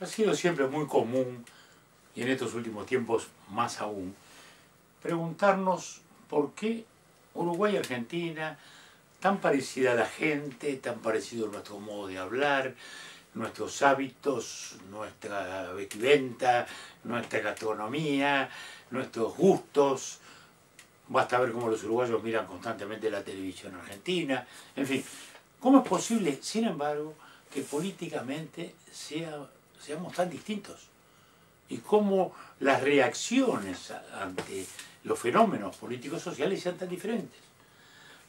Ha sido siempre muy común, y en estos últimos tiempos más aún, preguntarnos por qué Uruguay y Argentina, tan parecida a la gente, tan parecido a nuestro modo de hablar, nuestros hábitos, nuestra vestimenta, nuestra gastronomía, nuestros gustos. Basta ver cómo los uruguayos miran constantemente la televisión argentina. En fin, ¿cómo es posible, sin embargo, que políticamente seamos tan distintos? Y cómo las reacciones ante los fenómenos políticos sociales sean tan diferentes.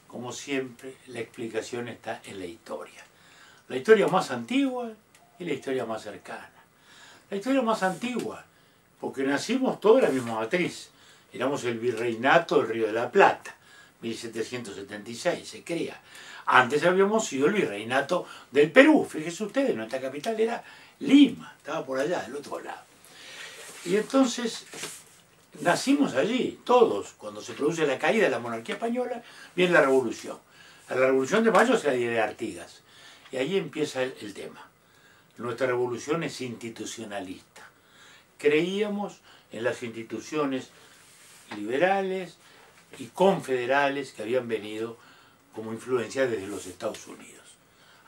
Como siempre, la explicación está en la historia. La historia más antigua y la historia más cercana. La historia más antigua, porque nacimos toda la misma matriz. Éramos el virreinato del Río de la Plata, 1776, se crea. Antes habíamos sido el virreinato del Perú. Fíjense ustedes, nuestra capital era Lima, estaba por allá, del otro lado. Y entonces nacimos allí, todos. Cuando se produce la caída de la monarquía española, viene la revolución. A la revolución de mayo se la de Artigas. Y ahí empieza el, tema. Nuestra revolución es institucionalista. Creíamos en las instituciones liberales y confederales que habían venido como influencia desde los Estados Unidos.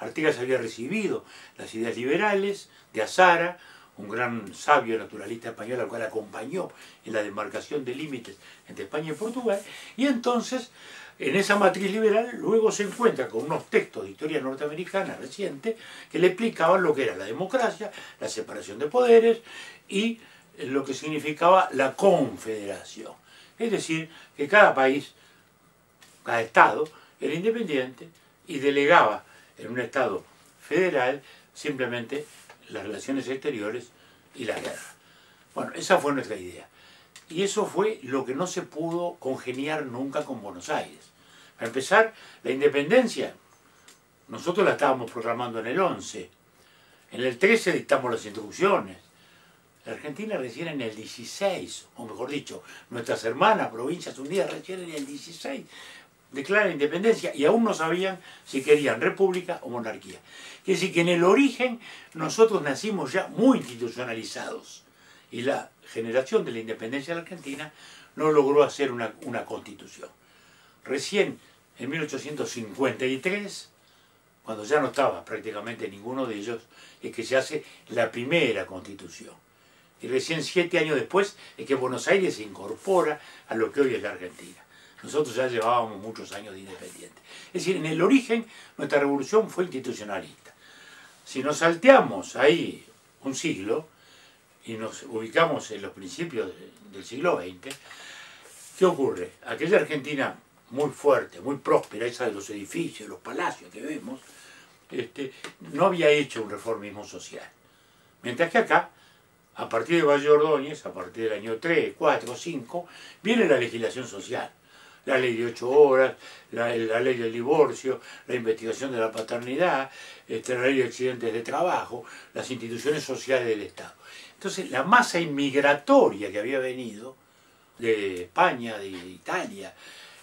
Artigas había recibido las ideas liberales de Azara, un gran sabio naturalista español al cual acompañó en la demarcación de límites entre España y Portugal, y entonces en esa matriz liberal luego se encuentra con unos textos de historia norteamericana reciente que le explicaban lo que era la democracia, la separación de poderes y lo que significaba la confederación. Es decir, que cada país, cada estado, era independiente y delegaba en un estado federal simplemente las relaciones exteriores y la guerra. Bueno, esa fue nuestra idea. Y eso fue lo que no se pudo congeniar nunca con Buenos Aires. Para empezar, la independencia, nosotros la estábamos programando en el 11. En el 13 dictamos las instrucciones. La Argentina recién en el 16, o mejor dicho, nuestras hermanas provincias unidas recién en el 16 declara independencia y aún no sabían si querían república o monarquía. Es decir, que en el origen nosotros nacimos ya muy institucionalizados y la generación de la independencia de la Argentina no logró hacer una, una constitución. Recién en 1853, cuando ya no estaba prácticamente ninguno de ellos, es que se hace la primera constitución. Y recién siete años después es que Buenos Aires se incorpora a lo que hoy es la Argentina. Nosotros ya llevábamos muchos años de independiente. Es decir, en el origen nuestra revolución fue institucionalista. Si nos salteamos ahí un siglo y nos ubicamos en los principios del siglo XX, ¿qué ocurre? Aquella Argentina muy fuerte, muy próspera, esa de los edificios, los palacios que vemos, este, no había hecho un reformismo social. Mientras que acá, a partir de Valle Ordóñez, a partir del año 3, 4, 5, viene la legislación social la ley de ocho horas, la, ley del divorcio, la investigación de la paternidad, este, la ley de accidentes de trabajo, las instituciones sociales del Estado. Entonces, la masa inmigratoria que había venido de España, de Italia,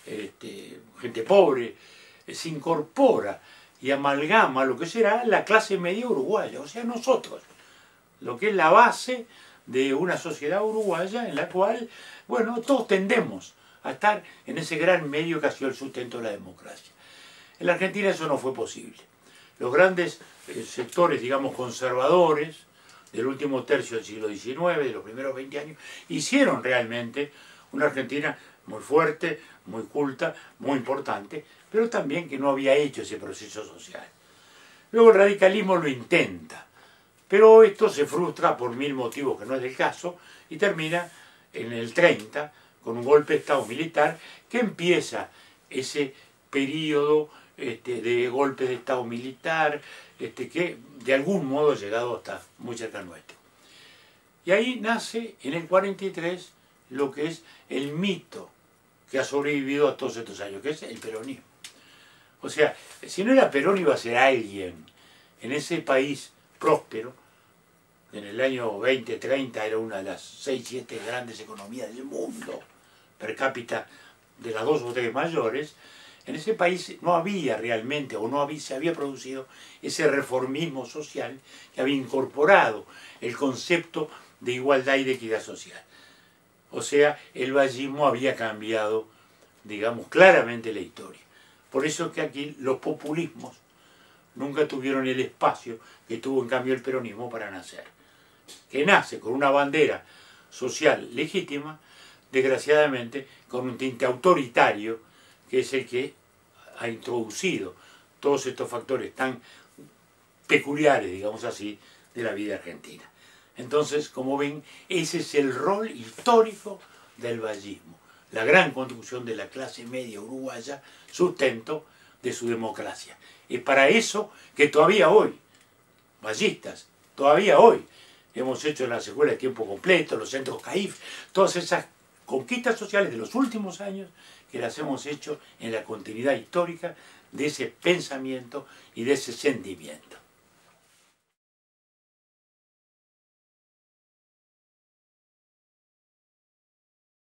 este, gente pobre, eh, se incorpora y amalgama lo que será la clase media uruguaya, o sea, nosotros, lo que es la base de una sociedad uruguaya en la cual, bueno, todos tendemos a estar en ese gran medio que ha sido el sustento de la democracia. En la Argentina eso no fue posible. Los grandes eh, sectores, digamos, conservadores del último tercio del siglo XIX, de los primeros 20 años, hicieron realmente una Argentina muy fuerte, muy culta, muy importante, pero también que no había hecho ese proceso social. Luego el radicalismo lo intenta, pero esto se frustra por mil motivos que no es del caso y termina en el 30 con un golpe de Estado militar, que empieza ese periodo este, de golpe de Estado militar, este, que de algún modo ha llegado hasta muy cerca nuestro. Y ahí nace en el 43 lo que es el mito que ha sobrevivido a todos estos años, que es el peronismo. O sea, si no era Perón iba a ser alguien en ese país próspero, en el año 2030 era una de las 6, 7 grandes economías del mundo per cápita de las dos o tres mayores, En ese país no había realmente, o no había, se había producido ese reformismo social que había incorporado el concepto de igualdad y de equidad social. O sea, el vallismo había cambiado, digamos, claramente la historia. Por eso es que aquí los populismos nunca tuvieron el espacio que tuvo en cambio el peronismo para nacer. Que nace con una bandera social legítima, desgraciadamente con un tinte autoritario, que es el que ha introducido todos estos factores tan peculiares, digamos así, de la vida argentina. Entonces, como ven, ese es el rol histórico del vallismo, la gran construcción de la clase media uruguaya, sustento de su democracia. Es para eso que todavía hoy, vallistas, todavía hoy, hemos hecho las escuelas de tiempo completo, los centros CAIF, todas esas conquistas sociales de los últimos años que las hemos hecho en la continuidad histórica de ese pensamiento y de ese sentimiento.